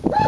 Woo!